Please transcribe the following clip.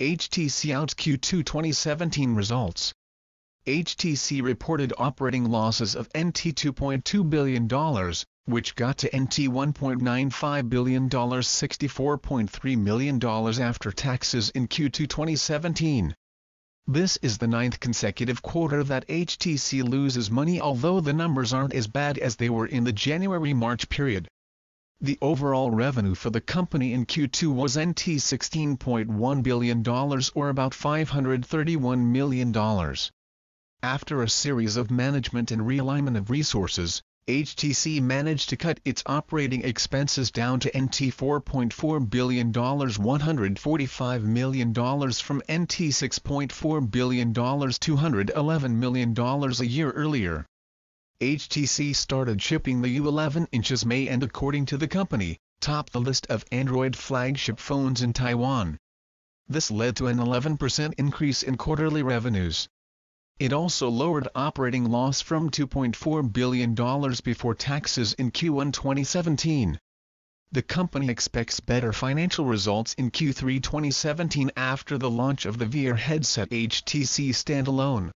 HTC out Q2 2017 results. HTC reported operating losses of NT $2.2 billion, which got to NT $1.95 billion $64.3 million after taxes in Q2 2017. This is the ninth consecutive quarter that HTC loses money although the numbers aren't as bad as they were in the January-March period. The overall revenue for the company in Q2 was NT $16.1 billion or about $531 million. After a series of management and realignment of resources, HTC managed to cut its operating expenses down to NT $4.4 billion $145 million from NT $6.4 billion $211 million a year earlier. HTC started shipping the U11 inches May and according to the company, topped the list of Android flagship phones in Taiwan. This led to an 11% increase in quarterly revenues. It also lowered operating loss from $2.4 billion before taxes in Q1 2017. The company expects better financial results in Q3 2017 after the launch of the VR headset HTC Standalone.